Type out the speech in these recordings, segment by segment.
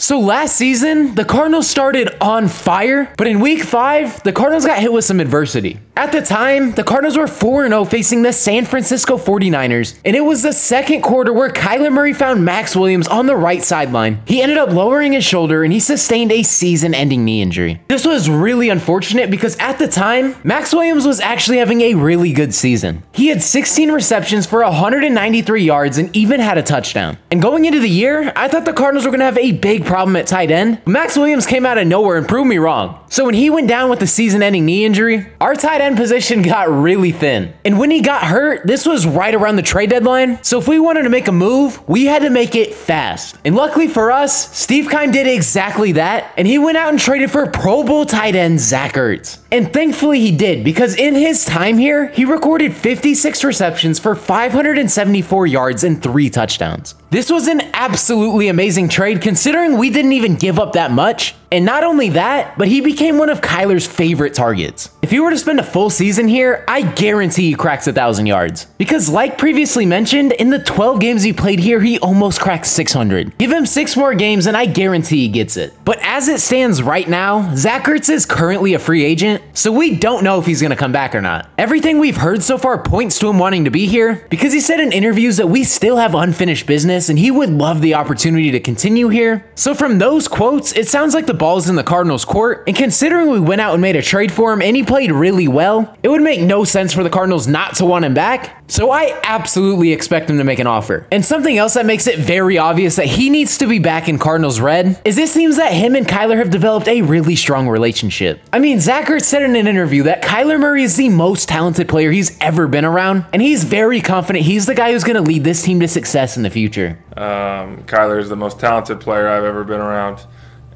So last season, the Cardinals started on fire, but in week five, the Cardinals got hit with some adversity. At the time, the Cardinals were 4 0 facing the San Francisco 49ers, and it was the second quarter where Kyler Murray found Maxx Williams on the right sideline. He ended up lowering his shoulder and he sustained a season ending knee injury. This was really unfortunate because at the time, Maxx Williams was actually having a really good season. He had 16 receptions for 193 yards and even had a touchdown. And going into the year, I thought the Cardinals were going to have a big problem at tight end. Maxx Williams came out of nowhere and proved me wrong. So when he went down with the season ending knee injury, our tight end position got really thin. And when he got hurt, this was right around the trade deadline. So if we wanted to make a move, we had to make it fast. And luckily for us, Steve Keim did exactly that. And he went out and traded for Pro Bowl tight end Zach Ertz. And thankfully he did because in his time here, he recorded 56 receptions for 574 yards and three touchdowns. This was an absolutely amazing trade considering we didn't even give up that much. And not only that, but he became one of Kyler's favorite targets. If he were to spend a full season here, I guarantee he cracks a thousand yards. Because like previously mentioned, in the 12 games he played here, he almost cracked 600. Give him six more games and I guarantee he gets it. But as it stands right now, Zach Ertz is currently a free agent, so we don't know if he's gonna come back or not. Everything we've heard so far points to him wanting to be here because he said in interviews that we still have unfinished business and he would love the opportunity to continue here. So from those quotes, it sounds like the ball's in the Cardinals' court, and considering we went out and made a trade for him and he played really well, it would make no sense for the Cardinals not to want him back. So I absolutely expect him to make an offer. And something else that makes it very obvious that he needs to be back in Cardinals red is it seems that him and Kyler have developed a really strong relationship. I mean, Zach Ertz said in an interview that Kyler Murray is the most talented player he's ever been around, and he's very confident he's the guy who's going to lead this team to success in the future. Um, Kyler is the most talented player I've ever been around,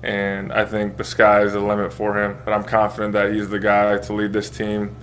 and I think the sky is the limit for him. But I'm confident that he's the guy to lead this team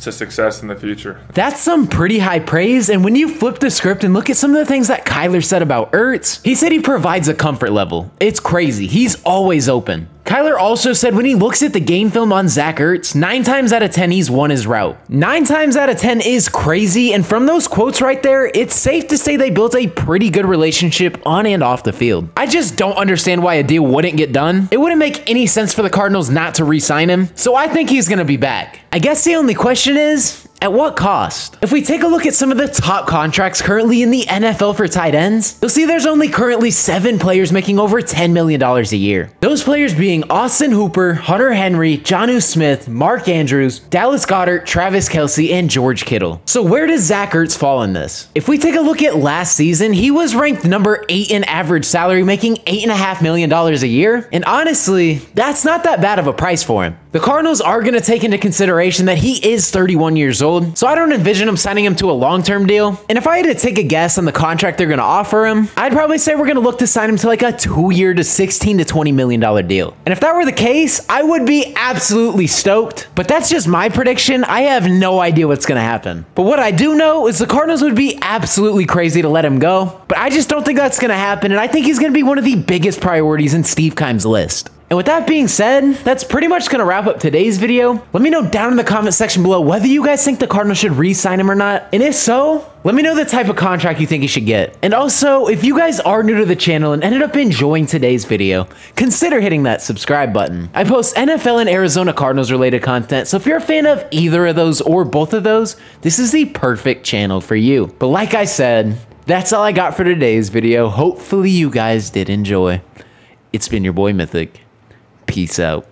to success in the future. That's some pretty high praise. And when you flip the script and look at some of the things that Kyler said about Ertz, he said he provides a comfort level. It's crazy. He's always open. Kyler also said when he looks at the game film on Zach Ertz, 9 times out of 10 he's won his route. 9 times out of 10 is crazy, and from those quotes right there, it's safe to say they built a pretty good relationship on and off the field. I just don't understand why a deal wouldn't get done. It wouldn't make any sense for the Cardinals not to re-sign him, so I think he's gonna be back. I guess the only question is, at what cost? If we take a look at some of the top contracts currently in the NFL for tight ends, you'll see there's only currently seven players making over $10 million a year. Those players being Austin Hooper, Hunter Henry, Jonnu Smith, Mark Andrews, Dallas Goedert, Travis Kelce, and George Kittle. So where does Zach Ertz fall in this? If we take a look at last season, he was ranked number eight in average salary, making $8.5 million a year. And honestly, that's not that bad of a price for him. The Cardinals are going to take into consideration that he is 31 years old, so I don't envision him signing him to a long-term deal. And if I had to take a guess on the contract they're going to offer him, I'd probably say we're going to look to sign him to like a two-year to 16 to 20 million dollar deal. And if that were the case, I would be absolutely stoked. But that's just my prediction. I have no idea what's going to happen. But what I do know is the Cardinals would be absolutely crazy to let him go. But I just don't think that's going to happen, and I think he's going to be one of the biggest priorities in Steve Keim's list. And with that being said, that's pretty much going to wrap up today's video. Let me know down in the comment section below whether you guys think the Cardinals should re-sign him or not. And if so, let me know the type of contract you think he should get. And also, if you guys are new to the channel and ended up enjoying today's video, consider hitting that subscribe button. I post NFL and Arizona Cardinals related content, so if you're a fan of either of those or both of those, this is the perfect channel for you. But like I said, that's all I got for today's video. Hopefully you guys did enjoy. It's been your boy Mythic. Peace out.